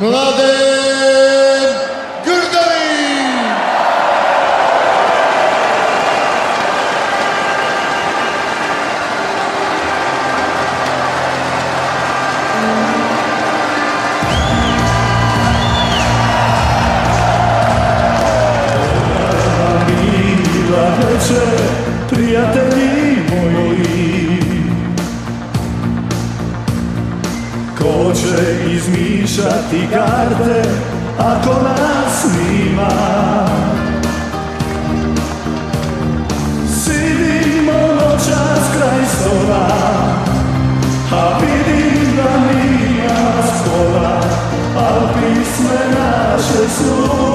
Mladen Ko će izmišljati karte ako nas nima. Sidimo noćas kraj stola A vidim da nima spola Al pisme naše su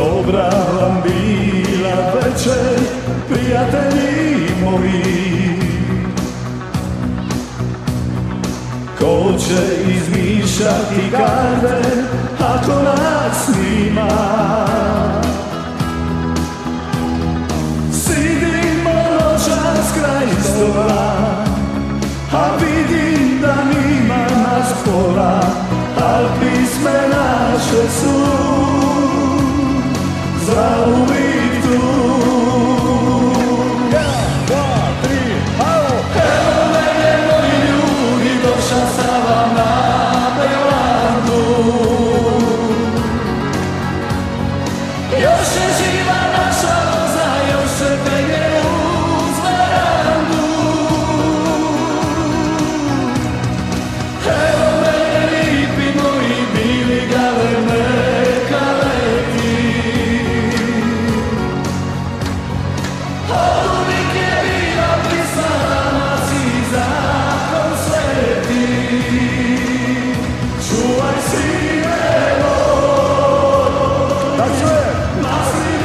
Dobra vam bila večer, prijatelji moji. Ko će izmišljati karte, ako nas nima? Sidimo noćas kraj stola 有失去吗？Nothing.